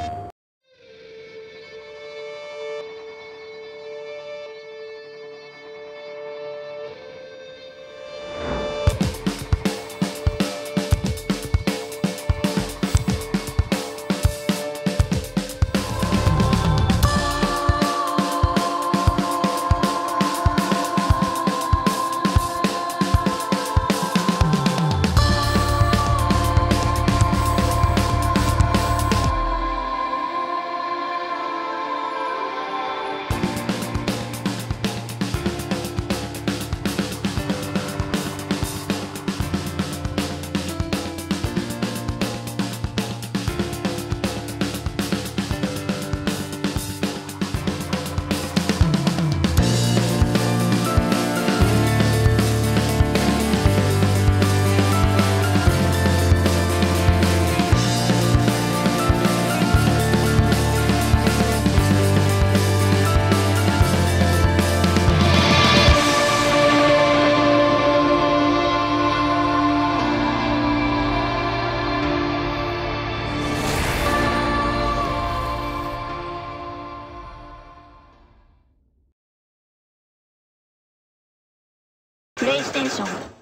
Trump. extension。